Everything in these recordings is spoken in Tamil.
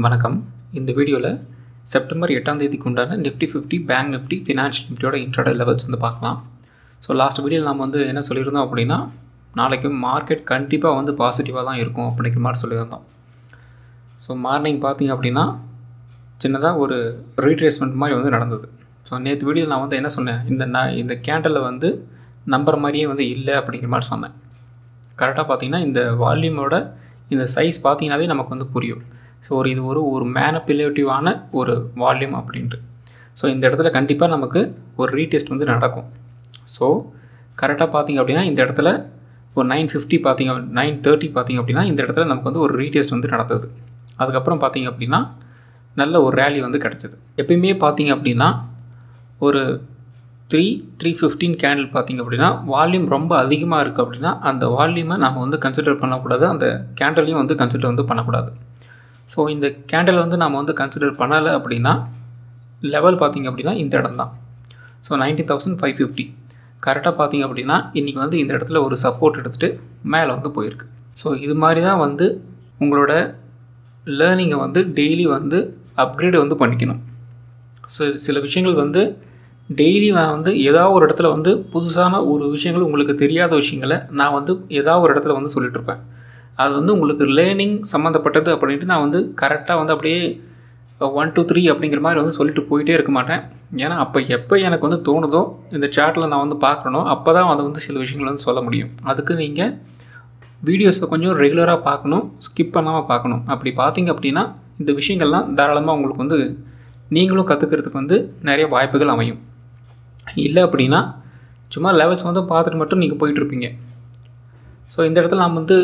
வணக்கம். இந்த வீடியோவில் செப்டம்பர் எட்டாம் தேதிக்கு உண்டான Nifty fifty bank Nifty financial நிஃப்டியோட இன்ட்ராடே லெவல்ஸ் வந்து பார்க்கலாம். ஸோ லாஸ்ட் வீடியோவில் நம்ம வந்து என்ன சொல்லியிருந்தோம் அப்படின்னா நாளைக்கு மார்க்கெட் கண்டிப்பாக வந்து பாசிட்டிவாக தான் இருக்கும் அப்படிங்கிற மாதிரி சொல்லியிருந்தோம். ஸோ மார்னிங் பார்த்தீங்க அப்படின்னா சின்னதாக ஒரு ரீட்ரேஸ்மெண்ட் மாதிரி வந்து நடந்தது. ஸோ நேற்று வீடியோவில் நான் வந்து என்ன சொன்னேன்? இந்த ந இந்த கேண்டலில் வந்து நம்பர் மாதிரியே வந்து இல்லை அப்படிங்கிற மாதிரி சொன்னேன். கரெக்டாக பார்த்தீங்கன்னா இந்த வால்யூமோட இந்த சைஸ் பார்த்தீங்கன்னாவே நமக்கு வந்து புரியும். ஸோ ஒரு இது ஒரு ஒரு மேனப்பிலேட்டிவான ஒரு வால்யூம் அப்படின்ட்டு. ஸோ இந்த இடத்துல கண்டிப்பாக நமக்கு ஒரு ரீடெஸ்ட் வந்து நடக்கும். ஸோ கரெக்டாக பார்த்தீங்க அப்படின்னா இந்த இடத்துல ஒரு நைன் ஃபிஃப்டி பார்த்தீங்க நைன் தேர்ட்டி பார்த்தீங்க அப்படின்னா இந்த இடத்துல நமக்கு வந்து ஒரு ரீடெஸ்ட் வந்து நடந்தது. அதுக்கப்புறம் பார்த்திங்க அப்படின்னா நல்ல ஒரு ரேலி வந்து கிடச்சிது. எப்பயுமே பார்த்திங்க அப்படின்னா ஒரு த்ரீ த்ரீ ஃபிஃப்டீன் கேண்டில் பார்த்திங்க அப்படின்னா வால்யூம் ரொம்ப அதிகமாக இருக்குது அப்படின்னா அந்த வால்யூமை நம்ம வந்து கன்சிடர் பண்ணக்கூடாது. அந்த கேண்டலையும் வந்து கன்சிடர் வந்து பண்ணக்கூடாது. ஸோ இந்த கேண்டில் வந்து நம்ம வந்து கன்சிடர் பண்ணலை அப்படின்னா லெவல் பார்த்திங்க அப்படின்னா இந்த இடம் தான். So ninety thousand five fifty கரெக்டாக பார்த்திங்க அப்படின்னா இன்றைக்கி வந்து இந்த இடத்துல ஒரு சப்போர்ட் எடுத்துகிட்டு மேலே வந்து போயிருக்கு. ஸோ இது மாதிரி தான் வந்து உங்களோட லேர்னிங்கை வந்து டெய்லி வந்து அப்கிரேடு வந்து பண்ணிக்கணும். ஸோ சில விஷயங்கள் வந்து டெய்லி நான் வந்து ஏதாவது ஒரு இடத்துல வந்து புதுசான ஒரு விஷயங்கள் உங்களுக்கு தெரியாத விஷயங்களை நான் வந்து ஏதாவது ஒரு இடத்துல வந்து சொல்லிகிட்ருப்பேன் அது வந்து உங்களுக்கு லேர்னிங் சம்மந்தப்பட்டது அப்படின்ட்டு நான் வந்து கரெக்டாக வந்து அப்படியே ஒன் டூ த்ரீ அப்படிங்கிற மாதிரி வந்து சொல்லிட்டு போயிட்டே இருக்க மாட்டேன். ஏன்னா அப்போ எப்போ எனக்கு வந்து தோணுதோ இந்த சேட்டில் நான் வந்து பார்க்குறனோ அப்போ தான் அதை வந்து சில விஷயங்கள் வந்து சொல்ல முடியும். அதுக்கு நீங்கள் வீடியோஸை கொஞ்சம் ரெகுலராக பார்க்கணும் ஸ்கிப் பண்ணாமல் பார்க்கணும். அப்படி பார்த்தீங்க அப்படின்னா இந்த விஷயங்கள்லாம் தாராளமாக உங்களுக்கு வந்து நீங்களும் கற்றுக்கிறதுக்கு வந்து நிறைய வாய்ப்புகள் அமையும். இல்லை அப்படின்னா சும்மா லெவல்ஸ் வந்து பார்த்துட்டு மட்டும் நீங்கள் போயிட்டுருப்பீங்க ஸோ இந்த இடத்துல நாம் வந்து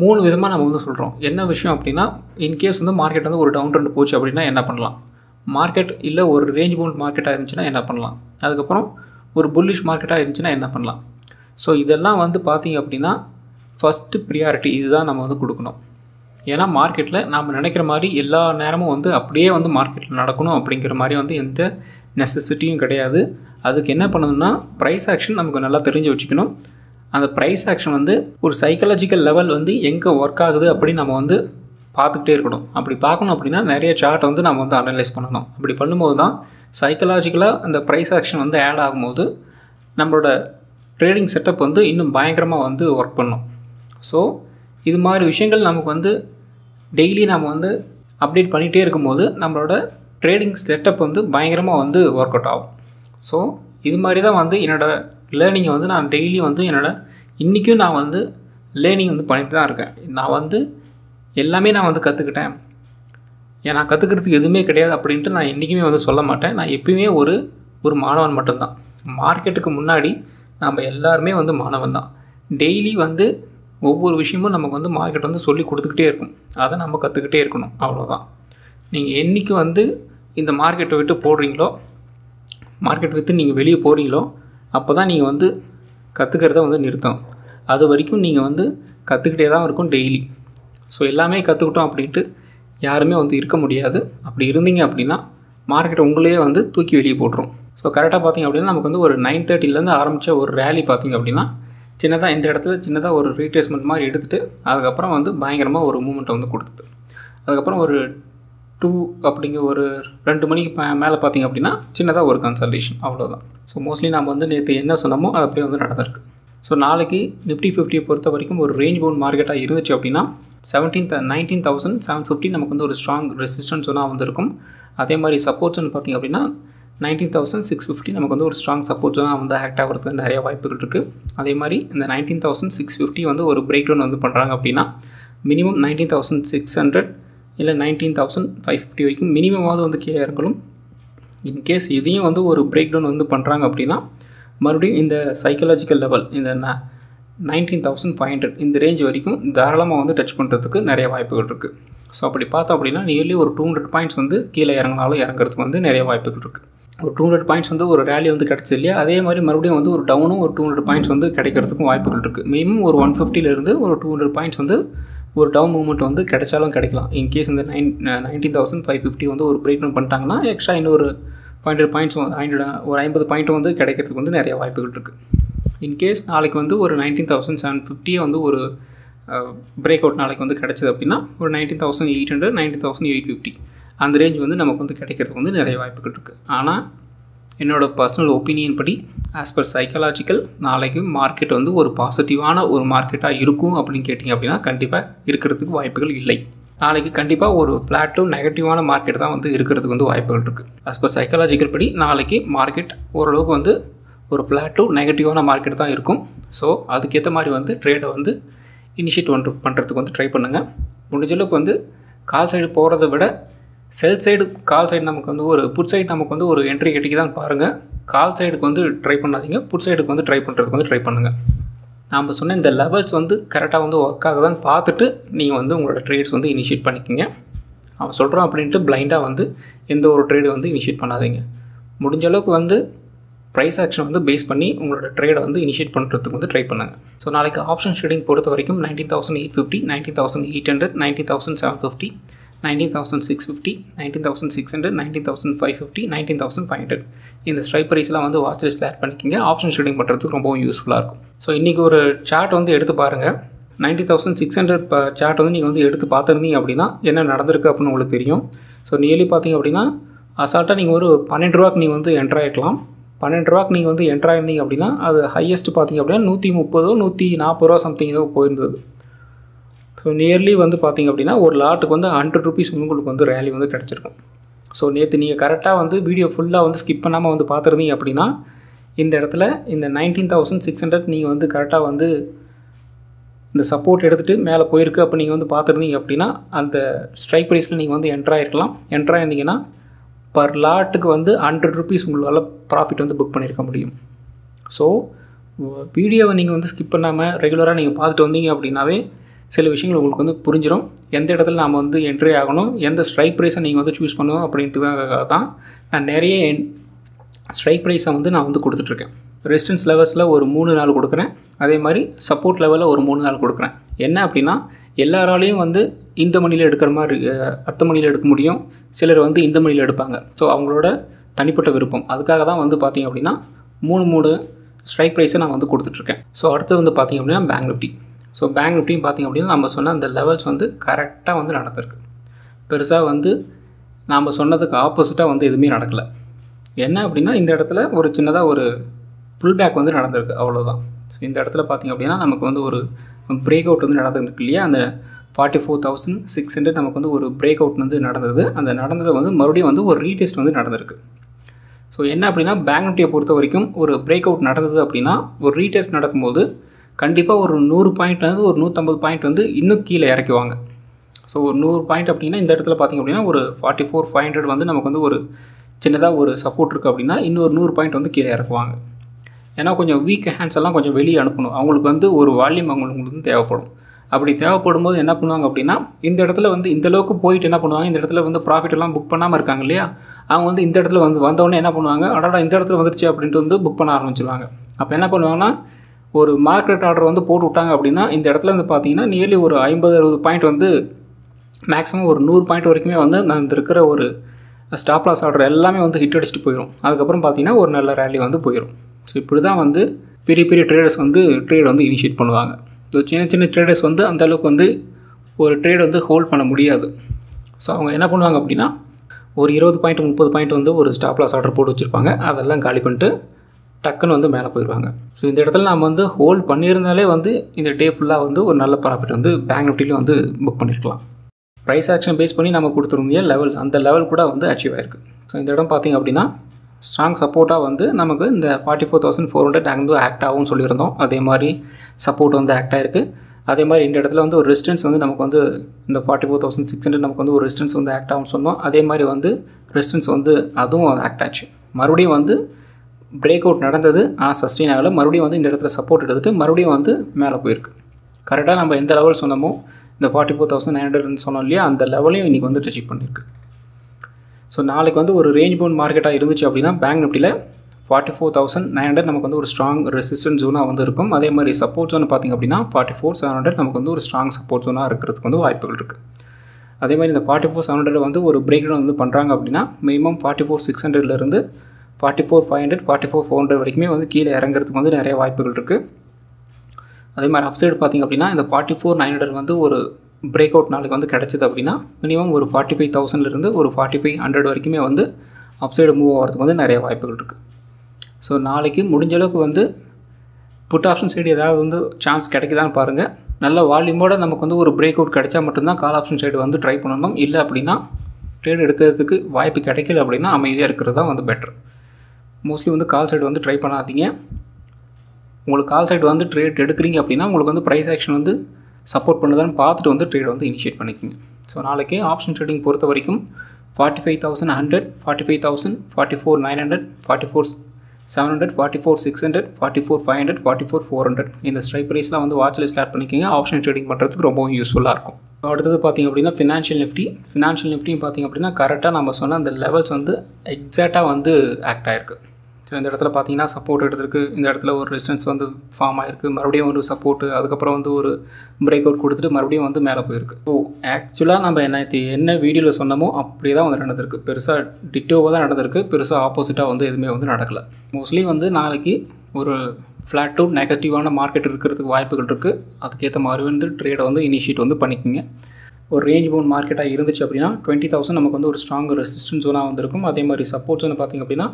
மூணு விதமாக நம்ம வந்து சொல்கிறோம் என்ன விஷயம் அப்படின்னா இன்கேஸ் வந்து மார்க்கெட் வந்து ஒரு டவுன் ட்ரெண்ட் போச்சு அப்படின்னா என்ன பண்ணலாம்? மார்க்கெட் இல்லை ஒரு ரேஞ்ச் பவுண்ட் மார்க்கெட்டாக இருந்துச்சுன்னா என்ன பண்ணலாம்? அதுக்கப்புறம் ஒரு புல்லிஷ் மார்க்கெட்டாக இருந்துச்சுன்னா என்ன பண்ணலாம்? ஸோ இதெல்லாம் வந்து பார்த்திங்க அப்படின்னா ஃபஸ்ட்டு ப்ரியாரிட்டி இதுதான் நம்ம வந்து கொடுக்கணும். ஏன்னா மார்க்கெட்டில் நாம் நினைக்கிற மாதிரி எல்லா நேரமும் வந்து அப்படியே வந்து மார்க்கெட்டில் நடக்கணும் அப்படிங்கிற மாதிரி வந்து எந்த நெசசிட்டியும் கிடையாது. அதுக்கு என்ன பண்ணணும்னா ப்ரைஸ் ஆக்ஷன் நமக்கு நல்லா தெரிஞ்சு வச்சுக்கணும். அந்த ப்ரைஸ் ஆக்ஷன் வந்து ஒரு சைக்காலஜிக்கல் லெவல் வந்து எங்கே ஒர்க் ஆகுது அப்படின்னு நம்ம வந்து பார்த்துக்கிட்டே இருக்கணும். அப்படி பார்க்கணும் அப்படின்னா நிறைய சார்ட்டை வந்து நம்ம வந்து அனலைஸ் பண்ணணும். அப்படி பண்ணும்போது தான் சைக்கலாஜிக்கலாக அந்த ப்ரைஸ் ஆக்ஷன் வந்து ஆட் ஆகும்போது நம்மளோட ட்ரேடிங் செட்டப் வந்து இன்னும் பயங்கரமாக வந்து ஒர்க் பண்ணும். ஸோ இது மாதிரி விஷயங்கள் நமக்கு வந்து டெய்லி நம்ம வந்து அப்டேட் பண்ணிகிட்டே இருக்கும்போது நம்மளோட ட்ரேடிங் செட்டப் வந்து பயங்கரமாக வந்து ஒர்க் அவுட் ஆகும். ஸோ இது மாதிரி தான் வந்து என்னோடய லேர்னிங்கை வந்து நான் டெய்லி வந்து என்னோடய இன்றைக்கும் நான் வந்து லேர்னிங் வந்து பண்ணிட்டு தான் இருக்கேன். நான் வந்து எல்லாமே நான் வந்து கற்றுக்கிட்டேன் ஏன் நான் கற்றுக்கிறதுக்கு எதுவுமே கிடையாது அப்படின்ட்டு நான் என்றைக்குமே வந்து சொல்ல மாட்டேன். நான் எப்பயுமே ஒரு ஒரு மாணவன் மட்டும்தான். மார்க்கெட்டுக்கு முன்னாடி நம்ம எல்லாருமே வந்து மாணவன் தான். டெய்லி வந்து ஒவ்வொரு விஷயமும் நமக்கு வந்து மார்க்கெட் வந்து சொல்லி கொடுத்துக்கிட்டே இருக்கும். அதை நம்ம கற்றுக்கிட்டே இருக்கணும். அவ்வளோதான் நீங்கள் என்றைக்கு வந்து இந்த மார்க்கெட்டை விட்டு போடுறீங்களோ மார்க்கெட் விற்று நீங்கள் வெளியே போகிறீங்களோ அப்போ தான் நீங்கள் வந்து கற்றுக்கிறத வந்து நிறுத்தம் அது வரைக்கும் நீங்கள் வந்து கற்றுக்கிட்டே தான் இருக்கும் டெய்லி ஸோ எல்லாமே கற்றுக்கிட்டோம் அப்படின்ட்டு யாருமே வந்து இருக்க முடியாது. அப்படி இருந்தீங்க அப்படின்னா மார்க்கெட்டை உங்களையே வந்து தூக்கி வெளியே போட்டுரும். ஸோ கரெக்டாக பார்த்தீங்க அப்படின்னா நமக்கு வந்து ஒரு நைன் தேர்ட்டிலேருந்து ஆரம்பித்த ஒரு ரேலி பார்த்திங்க அப்படின்னா சின்னதாக இந்த இடத்துல சின்னதாக ஒரு ரீட்ரேஸ்மெண்ட் மாதிரி எடுத்துகிட்டு அதுக்கப்புறம் வந்து பயங்கரமாக ஒரு மூமெண்ட்டை வந்து கொடுத்தது. அதுக்கப்புறம் ஒரு டூ அப்படிங்கிற ஒரு ரெண்டு மணிக்கு மேலே பார்த்திங்க அப்படின்னா சின்னதாக ஒரு கன்சல்டேஷன் அவ்வளோதான் ஸோ மோஸ்ட்லி நம்ம வந்து நேற்று என்ன சொன்னமோ அது அப்படியே வந்து நடந்திருக்கு. ஸோ நாளைக்கு நிஃப்டி ஃபிஃப்டியை பொறுத்த வரைக்கும் ஒரு ரேஞ்ச் போன் மார்க்கெட்டாக இருந்துச்சு அப்படின்னா seventeen nineteen thousand seven fifty நமக்கு வந்து ஒரு ஸ்ட்ராங் ரெசிஸ்டன்ஸ் ஒன்றா வந்துருக்கும். அதே மாதிரி சப்போர்ட்ஸ்னு பார்த்திங்க அப்படின்னா நைன்டீன் தௌசண்ட் சிக்ஸ் ஃபிஃப்டி நமக்கு வந்து ஒரு ஸ்ட்ராங் சப்போர்ட் தான் வந்து ஆக்ட் ஆகிறதுக்கு நிறைய வாய்ப்புகள் இருக்குது அதே மாதிரி இந்த நைன்டீன் தௌசண்ட் சிக்ஸ் ஃபிஃப்டி வந்து ஒரு பிரேக் டவுன் வந்து பண்ணுறாங்க அப்படின்னா minimum nineteen thousand six hundred இல்லை நைன்டீன் தௌசண்ட் ஃபைவ் ஃபிஃப்டி வரைக்கும் மினிமமாவது வந்து கீழே இறங்கணும் இன்கேஸ் இதையும் வந்து ஒரு பிரேக் டவுன் வந்து பண்ணுறாங்க அப்படின்னா மறுபடியும் இந்த சைக்கலாஜிக்கல் லெவல் இந்த நைன்டீன் தௌசண்ட் ஃபைவ் ஹண்ட்ரட் இந்த ரேஞ்ச் வரைக்கும் தாராளமாக வந்து டச் பண்ணுறதுக்கு நிறைய வாய்ப்புகள் இருக்குது ஸோ அப்படி பார்த்தோம் அப்படின்னா நியர்லி ஒரு டூ ஹண்ட்ரட் பாயிண்ட்ஸ் வந்து கீழே இறங்கினாலும் இறங்குறதுக்கு வந்து நிறைய வாய்ப்புகள் இருக்குது ஒரு டூ ஹண்ட்ரட் பாயிண்ட்ஸ் வந்து ஒரு ரேலி வந்து கிடச்சி இல்லையா? அதே மாதிரி மறுபடியும் வந்து ஒரு டவுனும் ஒரு டூ ஹண்ட்ரட் பாயிண்ட்ஸ் வந்து கிடைக்கிறதுக்கும் வாய்ப்புகள் இருக்குது மினிமம் ஒரு ஒன் ஃபிஃப்டிலேருந்து ஒரு டூ ஹண்ட்ரட் பாயிண்ட்ஸ் வந்து ஒரு டவுன் மூவ்மெண்ட் வந்து கிடைச்சாலும் கிடைக்கலாம். இன்கேஸ் இந்த nine nineteen thousand five fifty வந்து ஒரு பிரேக் டவுன் பண்ணிட்டாங்கன்னா எக்ஸ்ட்ரா இன்னொரு ஹண்ட்ரட் பாயிண்ட்ஸ் ஹண்ட்ரட் ஒரு ஐம்பது பாயிண்ட் வந்து கிடைக்கிறதுக்கு வந்து நிறைய வாய்ப்புகள் இருக்குது இன்கேஸ் நாளைக்கு வந்து ஒரு நைன்டீன் தௌசண்ட் செவன் ஃபிஃப்டியை வந்து ஒரு பிரேக் அவுட் நாளைக்கு வந்து கிடச்சிது அப்படின்னா ஒரு nineteen thousand eight hundred nineteen thousand eight fifty. அந்த ரேஞ்ச் வந்து நமக்கு வந்து கிடைக்கிறதுக்கு வந்து நிறைய வாய்ப்புகள் இருக்குது ஆனால் என்னோடய பர்சனல் ஒப்பீனியன் படி ஆஸ் பர் சைக்கலாஜிக்கல் நாளைக்கு மார்க்கெட் வந்து ஒரு பாசிட்டிவான ஒரு மார்க்கெட்டாக இருக்கும் அப்படின்னு கேட்டிங்க அப்படின்னா கண்டிப்பாக இருக்கிறதுக்கு வாய்ப்புகள் இல்லை. நாளைக்கு கண்டிப்பாக ஒரு ஃப்ளாட் டு நெகட்டிவான மார்க்கெட் தான் வந்து இருக்கிறதுக்கு வந்து வாய்ப்புகள் இருக்குது ஆஸ் பர் சைக்காலஜிக்கல் படி நாளைக்கு மார்க்கெட் ஓரளவுக்கு வந்து ஒரு ஃப்ளாட் டு நெகட்டிவான மார்க்கெட் தான் இருக்கும். ஸோ அதுக்கேற்ற மாதிரி வந்து ட்ரேடை வந்து இனிஷியேட் பண்ணுற பண்ணுறதுக்கு வந்து ட்ரை பண்ணுங்கள் முடிஞ்சளவுக்கு வந்து கால் சைடு போகிறத விட செல் சைடு கால் சைடு நமக்கு வந்து ஒரு புட் சைடு நமக்கு வந்து ஒரு என்ட்ரி கட்டிக்கு தான் பாருங்கள் கால் சைடுக்கு வந்து ட்ரை பண்ணாதீங்க. புட் சைடுக்கு வந்து ட்ரை பண்ணுறதுக்கு வந்து ட்ரை பண்ணுங்கள் நாம் சொன்ன இந்த லெவல்ஸ் வந்து கரெக்டாக வந்து ஒர்க் ஆகுதான்னு பார்த்துட்டு நீங்கள் வந்து உங்களோட ட்ரேட்ஸ் வந்து இனிஷியேட் பண்ணிக்கோங்க. அவன் சொல்கிறான் அப்படின்ட்டு பிளைண்டாக வந்து எந்த ஒரு ட்ரேடு வந்து இனிஷியேட் பண்ணாதீங்க. முடிஞ்ச அளவுக்கு வந்து ப்ரைஸ் ஆக்ஷன் வந்து பேஸ் பண்ணி உங்களோட ட்ரேடை வந்து இனிஷியேட் பண்ணுறதுக்கு வந்து ட்ரை பண்ணுங்கள் ஸோ நாளைக்கு ஆப்ஷன் ட்ரேடிங் பொறுத்த வரைக்கும் nineteen thousand eight fifty nineteen thousand eight hundred nineteen thousand seven fifty nineteen thousand six fifty thousand six hundred thousand five fifty thousand hundred இந்த ஸ்ட்ரைப் ப்ரைஸ்லாம் வந்து வாட்ச் லிஸ்ட்டில் ஆட் பண்ணிக்கிங்க. ஆப்ஷன் ஷீடிங் பண்ணுறதுக்கு ரொம்பவும் யூஸ்ஃபுல்லாக இருக்கும். ஸோ இன்றைக்கி ஒரு சார்ட் வந்து எடுத்து பாருங்கள் ninety thousand six hundred chart வந்து நீங்கள் வந்து எடுத்து பார்த்துருந்தீங்க அப்படின்னா என்ன நடந்திருக்கு அப்படின்னு உங்களுக்கு தெரியும். ஸோ நியர்லி பார்த்தீங்க அப்படின்னா அசால்ட்டாக நீங்கள் ஒரு பன்னெண்டு ரூபாய்க்கு நீங்கள் வந்து என்ட்ரு ஆகிக்கலாம் பன்னெண்டு ரூபாய்க்கு நீங்கள் வந்து என்ட்ரு ஆயிருந்தீங்க அப்படின்னா அது ஹையஸ்ட் பார்த்தீங்க அப்படின்னா நூற்றி முப்பதோ நூற்றி நாற்பது ரூபா சம்திங் ஏதோ போயிருந்தது. ஸோ நியர்லி வந்து பார்த்திங்க அப்படின்னா ஒரு லாட்டுக்கு வந்து ஹண்ட்ரட் ருபீஸ் உங்களுக்கு வந்து ரேலி வந்து கிடச்சிருக்கும். ஸோ நேற்று நீங்கள் கரெக்டாக வந்து வீடியோ ஃபுல்லாக வந்து ஸ்கிப் பண்ணாமல் வந்து பார்த்துருந்தீங்க அப்படின்னா இந்த இடத்துல இந்த நைன்டீன் தௌசண்ட் சிக்ஸ் ஹண்ட்ரட் நீங்கள் வந்து கரெக்டாக வந்து இந்த சப்போர்ட் எடுத்துகிட்டு மேலே போயிருக்கு அப்போ நீங்கள் வந்து பார்த்துருந்தீங்க அப்படின்னா அந்த ஸ்ட்ரைக் ப்ரைஸில் நீங்கள் வந்து என்ட்ராயிருக்கலாம் என்ட்ராயிருந்தீங்கன்னா பர் லாட்டுக்கு வந்து ஹண்ட்ரட் ருபீஸ் உங்களால் ப்ராஃபிட் வந்து புக் பண்ணியிருக்க முடியும். ஸோ வீடியோவை நீங்கள் வந்து ஸ்கிப் பண்ணாமல் ரெகுலராக நீங்கள் பார்த்துட்டு வந்தீங்க அப்படின்னாவே சில விஷயங்கள் உங்களுக்கு வந்து புரிஞ்சிடும் எந்த இடத்துல நாம் வந்து என்ட்ரி ஆகணும் எந்த ஸ்ட்ரைக் ப்ரைஸை நீங்கள் வந்து சூஸ் பண்ணணும் அப்படின்ட்டு தான் நான் நிறைய ஸ்ட்ரைக் ப்ரைஸை வந்து நான் வந்து கொடுத்துட்ருக்கேன். ரெசிஸ்டன்ஸ் லெவல்ஸில் ஒரு மூணு நாள் கொடுக்குறேன். அதே மாதிரி சப்போர்ட் லெவலில் ஒரு மூணு நாள் கொடுக்குறேன். என்ன அப்படின்னா எல்லாராலையும் வந்து இந்த மணியில் எடுக்கிற மாதிரி அடுத்த மணியில் எடுக்க முடியும். சிலர் வந்து இந்த மணியில் எடுப்பாங்க. ஸோ அவங்களோட தனிப்பட்ட விருப்பம். அதுக்காக தான் வந்து பார்த்திங்க அப்படின்னா மூணு மூணு ஸ்ட்ரைக் ப்ரைஸை நான் வந்து கொடுத்துட்ருக்கேன். ஸோ அடுத்து வந்து பார்த்திங்க அப்படின்னா பேங்க் நிஃப்டி ஸோ பேங்க் நிஃப்டியும் பார்த்திங்க அப்படின்னா நம்ம சொன்ன அந்த லெவல்ஸ் வந்து கரெக்டாக வந்து நடந்திருக்கு. பெருசாக வந்து நாம் சொன்னதுக்கு ஆப்போசிட்டாக வந்து எதுவுமே நடக்கலை. என்ன அப்படின்னா இந்த இடத்துல ஒரு சின்னதாக ஒரு புல் பேக் வந்து நடந்திருக்கு. அவ்வளோதான் ஸோ இந்த இடத்துல பார்த்திங்க அப்படின்னா நமக்கு வந்து ஒரு பிரேக் அவுட் வந்து நடந்திருக்கு இல்லையா? அந்த forty four thousand six hundred நமக்கு வந்து ஒரு பிரேக் அவுட் வந்து நடந்தது. அந்த நடந்ததை வந்து மறுபடியும் வந்து ஒரு ரீடெஸ்ட் வந்து நடந்திருக்கு. ஸோ என்ன அப்படின்னா பேங்க் நிஃப்டியை பொறுத்த வரைக்கும் ஒரு பிரேக் அவுட் நடந்தது அப்படின்னா ஒரு ரீடெஸ்ட் நடக்கும்போது கண்டிப்பாக ஒரு நூறு பாயிண்ட்லேருந்து ஒரு நூற்றம்பது பாயிண்ட் வந்து இன்னும் கீழே இறக்குவாங்க. ஸோ ஒரு நூறு பாயிண்ட் அப்படின்னா இந்த இடத்துல பார்த்திங்க அப்படின்னா ஒரு ஃபார்ட்டி ஃபோர் ஃபைவ் ஹண்ட்ரட் வந்து நமக்கு வந்து ஒரு சின்னதாக ஒரு சப்போர்ட் இருக்குது அப்படின்னா இன்னொரு நூறு பாயிண்ட் வந்து கீழே இறக்குவாங்க. ஏன்னா கொஞ்சம் வீக் ஹேண்ட்ஸ் எல்லாம் கொஞ்சம் வெளியே அனுப்பணும். அவங்களுக்கு வந்து ஒரு வால்யூம் அவங்களுக்கு வந்து தேவைப்படும். அப்படி தேவைப்படும் போது என்ன பண்ணுவாங்க அப்படின்னா இந்த இடத்துல வந்து இந்த அளவுக்கு போயிட்டு என்ன பண்ணுவாங்க இந்த இடத்துல வந்து ப்ராஃபிட் எல்லாம் புக் பண்ணாமல் இருக்காங்க இல்லையா? அவங்க வந்து இந்த இடத்துல வந்து வந்தவொடனே என்ன பண்ணுவாங்க அடாடா இந்த இடத்துல வந்துருச்சு அப்படின்ட்டு வந்து புக் பண்ண ஆரம்பிச்சிருவாங்க. அப்போ என்ன பண்ணுவாங்கன்னா ஒரு மார்க்கெட் ஆர்டர் வந்து போட்டு விட்டாங்க அப்படின்னா இந்த இடத்துல வந்து பார்த்தீங்கன்னா நியர்லி ஒரு ஐம்பது அறுபது பாயிண்ட் வந்து மேக்ஸிமம் ஒரு நூறு பாயிண்ட் வரைக்குமே வந்து நான் இருக்கிற ஒரு ஸ்டாப் லாஸ் ஆர்டர் எல்லாமே வந்து ஹிட் அடிச்சுட்டு போயிடும் அதுக்கப்புறம் பார்த்தீங்கன்னா ஒரு நல்ல ரேலி வந்து போயிடும் ஸோ இப்படி தான் வந்து பெரிய பெரிய ட்ரேடர்ஸ் வந்து ட்ரேட் வந்து இனிஷியேட் பண்ணுவாங்க. ஸோ சின்ன சின்ன ட்ரேடர்ஸ் வந்து அந்தளவுக்கு வந்து ஒரு ட்ரேட் வந்து ஹோல்ட் பண்ண முடியாது. ஸோ அவங்க என்ன பண்ணுவாங்க அப்படின்னா ஒரு இருபது பாயிண்ட் முப்பது பாயிண்ட் வந்து ஒரு ஸ்டாப் லாஸ் ஆர்டர் போட்டு வச்சுருப்பாங்க. அதெல்லாம் காலி பண்ணிட்டு டக்குன்னு வந்து மேலே போயிடுவாங்க. ஸோ இந்த இடத்துல நம்ம வந்து ஹோல்ட் பண்ணியிருந்தாலே வந்து இந்த டே ஃபுல்லாக வந்து ஒரு நல்ல ப்ராஃபிட் வந்து பேங்க் நிஃப்டிலையும் வந்து புக் பண்ணியிருக்கலாம் ப்ரைஸ் ஆக்ஷன் பேஸ் பண்ணி நம்ம கொடுத்துருந்தீங்க லெவல் அந்த லெவல் கூட வந்து அச்சீவ் ஆயிருக்கு. ஸோ இந்த இடம் பார்த்திங்க அப்படின்னா ஸ்ட்ராங் சப்போர்ட்டாக வந்து நமக்கு இந்த forty four thousand four hundred வந்து ஆக்ட் ஆகும்னு சொல்லியிருந்தோம். அதே மாதிரி சப்போர்ட் வந்து ஆக்ட் ஆயிருக்கு. அதே மாதிரி இந்த இடத்துல வந்து ஒரு ரெசிஸ்டன்ஸ் வந்து நமக்கு வந்து இந்த forty four thousand six hundred நமக்கு வந்து ஒரு ரெசிஸ்டன்ஸ் வந்து ஆக்ட் ஆகும்னு சொன்னோம். அதே மாதிரி வந்து ரெசிஸ்டன்ஸ் வந்து அதுவும் ஆக்ட் ஆச்சு. மறுபடியும் வந்து பிரேக் அவுட் நடந்தது. ஆனால் சஸ்டெயின் ஆகலை. மறுபடியும் வந்து இந்த இடத்துல சப்போர்ட் எடுத்துகிட்டு மறுபடியும் வந்து மேலே போயிருக்கு. கரெக்டாக நம்ம எந்த லெவல் சொன்னோமோ இந்த ஃபார்ட்டி ஃபோர் தௌசண்ட் நைன் ஹண்ட்ரட்னு சொன்னோம் இல்லையா அந்த லெவலையும் இன்றைக்கி வந்து டச் பண்ணியிருக்கு ஸோ நாளைக்கு வந்து ஒரு ரேஞ்ச் பவுண்ட் மார்க்கெட்டாக இருந்துச்சு அப்படின்னா பேங்க் நிஃப்டியில் forty four thousand nine hundred நமக்கு வந்து ஒரு ஸ்ட்ராங் ரெசிஸ்டன்ட் ஜோனாக வந்து இருக்கும். அதே மாதிரி சப்போர்ட் ஜோன் பார்த்திங்க அப்படின்னா ஃபார்ட்டி ஃபோர் செவன் ஹண்ட்ரட் நமக்கு வந்து ஒரு ஸ்ட்ராங் சப்போர்ட் ஜோனாக இருக்கிறதுக்கு வந்து வாய்ப்புகள் இருக்குது அதே மாதிரி இந்த ஃபார்ட்டி ஃபோர் செவன் ஹண்ட்ரட் வந்து ஒரு பிரேக் டவுன் வந்து பண்ணுறாங்க அப்படின்னா மினிமம் ஃபார்ட்டி ஃபோர் சிக்ஸ் ஹண்ட்ரட்லேருந்து forty four five hundred forty four four hundred வரைக்குமே வந்து கீழே இறங்குறதுக்கு வந்து நிறைய வாய்ப்புகள் இருக்குது அதே மாதிரி அப்சைடு பார்த்திங்க அப்படின்னா இந்த ஃபார்ட்டி ஃபோர் நைன் ஹண்ட்ரட் வந்து ஒரு பிரேக் அவுட் நாளைக்கு வந்து கிடச்சிது அப்படின்னா மினிமம் ஒரு ஃபார்ட்டி ஃபைவ் தௌசண்ட்லேருந்து ஒரு ஃபார்ட்டி ஃபைவ் ஹண்ட்ரட் வரைக்குமே வந்து அப்சைடு மூவ் ஆகிறதுக்கு வந்து நிறைய வாய்ப்புகள் இருக்குது ஸோ நாளைக்கு முடிஞ்ச அளவுக்கு வந்து புட் ஆப்ஷன் சைடு ஏதாவது வந்து சான்ஸ் கிடைக்குதான்னு பாருங்கள் நல்ல வால்யூமோட நமக்கு வந்து ஒரு பிரேக் அவுட் கிடைச்சா மட்டும்தான் கால் ஆப்ஷன் சைடு வந்து ட்ரை பண்ணணும். இல்லை அப்படின்னா ட்ரேட் எடுக்கிறதுக்கு வாய்ப்பு கிடைக்கல அப்படின்னா அமைதியாக இருக்கிறது தான் வந்து பெட்டர் மோஸ்ட்லி வந்து கால் சைடு வந்து ட்ரை பண்ணாதீங்க. உங்களுக்கு கால் சைடு வந்து ட்ரேட் எடுக்கிறீங்க அப்படின்னா உங்களுக்கு வந்து ப்ரைஸ் ஆக்ஷன் வந்து சப்போர்ட் பண்ணுதான்னு பார்த்துட்டு வந்து ட்ரேட் வந்து இனிஷியேட் பண்ணிக்கோங்க. ஸோ நாளைக்கு ஆப்ஷன் ட்ரேடிங் பொறுத்த வரைக்கும் forty five thousand hundred forty five thousand forty four nine hundred forty four seven hundred forty four six hundred forty four five hundred forty four four hundred இந்த ஸ்ட்ரைப் ப்ரைஸ்லாம் வந்து வாட்ச் லிஸ்ட் ஆட் பண்ணிக்கோங்க. ஆப்ஷன் ட்ரேடிங் பண்ணுறதுக்கு ரொம்பவும் யூஸ்ஃபுல்லாக இருக்கும். அடுத்தது பார்த்திங்க அப்படின்னா ஃபினான்ஷியல் நிஃப்டி ஃபினான்ஷியல் நிஃப்டியும் பார்த்திங்க அப்படின்னா கரெக்டாக நம்ம சொன்ன அந்த லெவல்ஸ் வந்து எக்ஸாக்டாக வந்து ஆக்ட் ஆகிருக்கு ஸோ இந்த இடத்துல பார்த்தீங்கன்னா சப்போர்ட் எடுத்திருக்கு இந்த இடத்துல ஒரு ரெசிஸ்டன்ஸ் வந்து ஃபார்ம் ஆயிருக்கு. மறுபடியும் ஒரு சப்போர்ட்டு அதுக்கப்புறம் வந்து ஒரு பிரேக் அவுட் கொடுத்துட்டு மறுபடியும் வந்து மேலே போயிருக்கு. ஸோ ஆக்சுவலாக நம்ம என்ன என்ன வீடியோவில் சொன்னமோ அப்படியே தான் வந்து நடந்திருக்கு. பெருசாக டிட்டோவாக தான் நடந்திருக்கு. பெருசாக ஆப்போசிட்டாக வந்து எதுவுமே வந்து நடக்கலை. மோஸ்ட்லி வந்து நாளைக்கு ஒரு ஃப்ளாட் டு நெகட்டிவான மார்க்கெட் இருக்கிறதுக்கு வாய்ப்புகள் இருக்குது அதுக்கேற்ற மாதிரி வந்து ட்ரேடை வந்து இனிஷியேட் வந்து பண்ணிக்கோங்க. ஒரு ரேஞ்ச் பவுன் மார்க்கெட்டாக இருந்துச்சு அப்படின்னா டுவெண்ட்டி தௌசண்ட் நமக்கு வந்து ஒரு ஸ்ட்ராங் ரெசிஸ்டன்ஸ் ஜோனாக வந்திருக்கும். அதே மாதிரி சப்போர்ட் ஜோன் பார்த்திங்க அப்படின்னா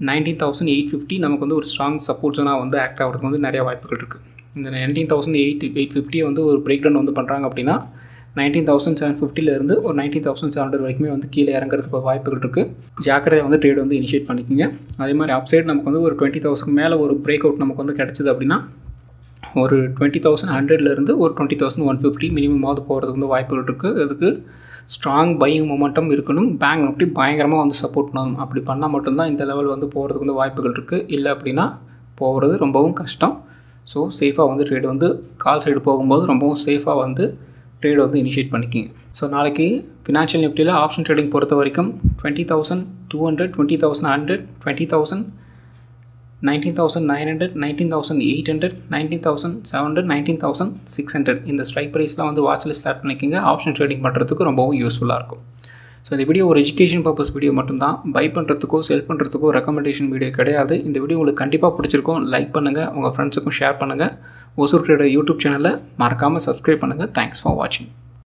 நைன்டீன் தௌசண்ட் எயிட் ஃபிஃப்டி நமக்கு வந்து ஒரு ஸ்ட்ராங் சப்போர்ட் ஜோனாக வந்து ஆக்ட் ஆகிறதுக்கு வந்து நிறைய வாய்ப்புகள் இருக்குது இந்த நைன்டீன் தௌசண்ட் எயிட் எயிட் ஃபிஃப்டியை வந்து ஒரு பிரேக் டவுன் வந்து பண்ணுறாங்க அப்படின்னா நைன்டீன் தௌசண்ட் செவன் ஃபிஃப்டிலேருந்து ஒரு நைன்டீன் தௌசண்ட் செவன் ஹண்ட்ரட் வரைக்குமே வந்து கீழே இறங்குறதுக்கு வாய்ப்புகள் இருக்குது ஜாக்கிரதை வந்து ட்ரேட் வந்து இனிஷியேட் பண்ணிக்கோங்க. அதே மாதிரி அப்சைட் நமக்கு வந்து ஒரு டுவெண்ட்டி தௌசண்ட் மேலே ஒரு பிரேக் அவுட் நமக்கு வந்து கிடச்சிது அப்படின்னா ஒரு டுவெண்ட்டி தௌசண்ட் ஹண்ட்ரட்லேருந்து ஒரு டுவெண்ட்டி தௌசண்ட் ஒன் ஃபிஃப்டி மினிமமாவது போகிறதுக்கு வந்து வாய்ப்புகள் இருக்குது அதுக்கு ஸ்ட்ராங் பையிங் மொமெண்டம் இருக்கணும். பேங்க் நிஃப்டி பயங்கரமாக வந்து சப்போர்ட் பண்ணணும். அப்படி பண்ணால் மட்டும்தான் இந்த லெவல் வந்து போகிறதுக்கு வந்து வாய்ப்புகள் இருக்குது இல்லை அப்படின்னா போகிறது ரொம்பவும் கஷ்டம். ஸோ சேஃபாக வந்து ட்ரேடு வந்து கால் சைடு போகும்போது ரொம்பவும் சேஃபாக வந்து ட்ரேடு வந்து இனிஷியேட் பண்ணிக்கிங்க. ஸோ நாளைக்கு ஃபினான்ஷியல் நிஃப்டியில் ஆப்ஷன் ட்ரேடிங் பொறுத்த வரைக்கும் twenty thousand two hundred twenty thousand hundred twenty thousand nineteen thousand nine hundred nineteen thousand eight hundred nineteen thousand seven hundred nineteen thousand six hundred இந்த ஸ்ட்ரைக் ப்ரைஸ்லாம் வந்து வாட்சில் ஸ்டார்ட் பண்ணிக்கிங்க. ஆப்ஷன் ட்ரேடிங் பண்ணுறதுக்கு ரொம்பவும் யூஸ்ஃபுல்லாக இருக்கும். ஸோ இந்த வீடியோ ஒரு எஜுகேஷன் பர்பஸ் வீடியோ மட்டும்தான். பை பண்ணுறதுக்கோ செல் பண்ணுறதுக்கோ ரெக்கமெண்டேஷன் வீடியோ கிடையாது. இந்த வீடியோ உங்களுக்கு கண்டிப்பாக பிடிச்சிருக்கும். லைக் பண்ணுங்கள் உங்கள் ஃப்ரெண்ட்ஸுக்கும் ஷேர் பண்ணுங்கள் ஒசூர் ட்ரேடர் யூடியூப் சேனலில் மறக்காமல் சப்ஸ்கிரைப் பண்ணுங்கள் தேங்க்ஸ் ஃபார் வாட்சிங்